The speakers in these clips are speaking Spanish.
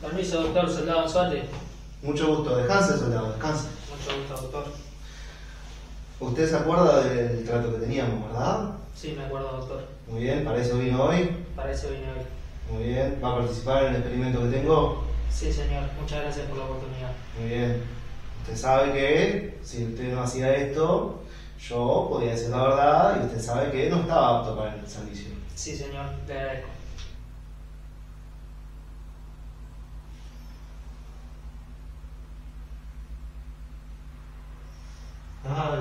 Permiso, doctor, soldado Anzuate. Mucho gusto, descanse, soldado, descanse. Mucho gusto, doctor. Usted se acuerda del trato que teníamos, ¿verdad? Sí, me acuerdo, doctor. Muy bien, para eso vino hoy. Para eso vine hoy. Muy bien, ¿va a participar en el experimento que tengo? Sí, señor. Muchas gracias por la oportunidad. Muy bien. Usted sabe que si usted no hacía esto, yo podía decir la verdad y usted sabe que no estaba apto para el servicio. Sí, señor. Le agradezco.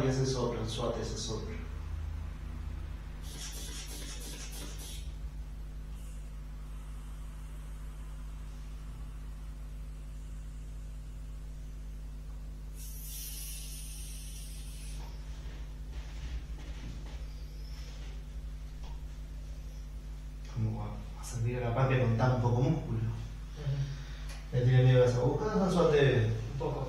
Y ese es otro, el es otro. ¿Cómo va a salir a la patria con tan poco músculo? ¿Le tiene miedo a esa boca? No, SWAT. Un poco.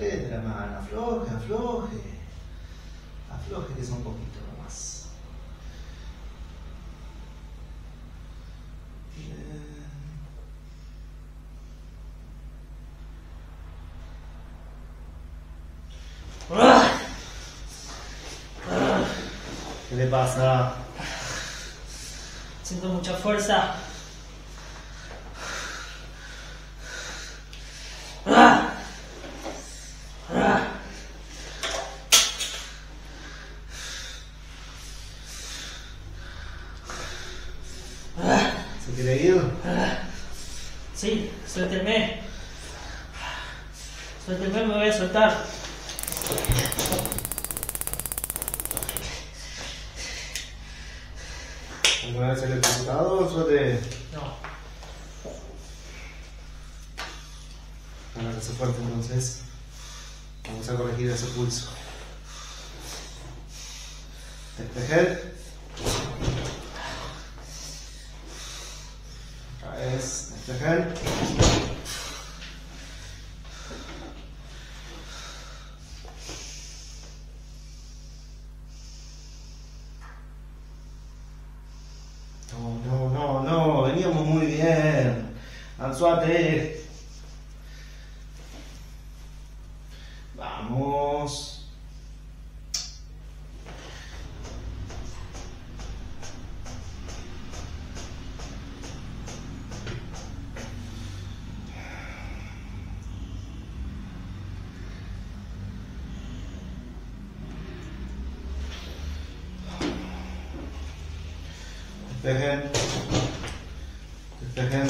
Apriete la mano, afloje, afloje. Afloje que es un poquito nomás. Bien. ¿Qué le pasa? Siento mucha fuerza. ¿Se quiere ir? Sí, suélteme. Suélteme, me voy a soltar. ¿Alguna vez el computador? Suerte. No. Agárrese fuerte entonces. Vamos a corregir ese pulso. Despejer. Otra vez. Despejer. No, no, no, no. Veníamos muy bien. Anzuate. Vamos. تتفهم تتفهم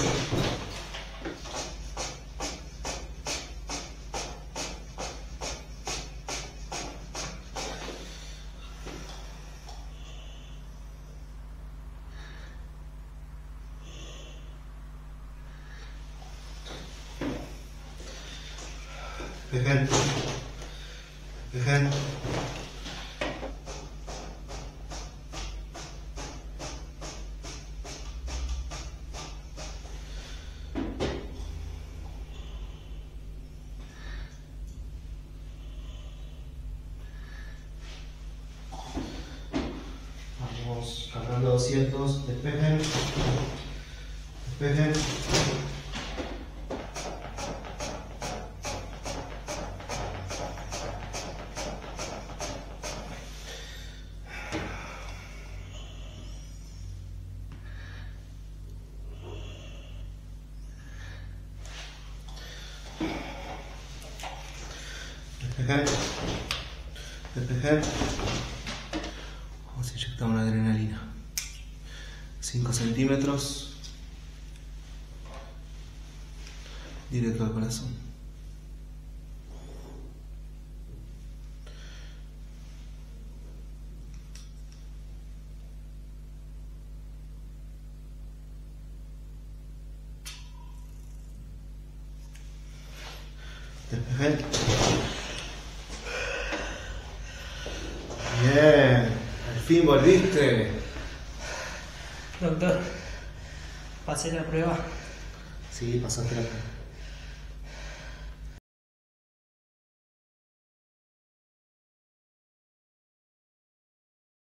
Despejen. Vamos cargando 200, despejen, despejen. Despejen, despejen. Vamos a una adrenalina. 5 centímetros. Directo al corazón. Fin volviste. Doctor, pasé la prueba. Sí, pasaste la prueba.